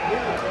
Yeah,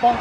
Bom.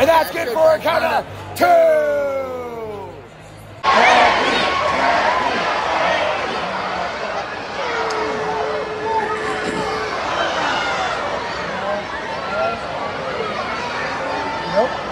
And that's good for a count of two. Nope.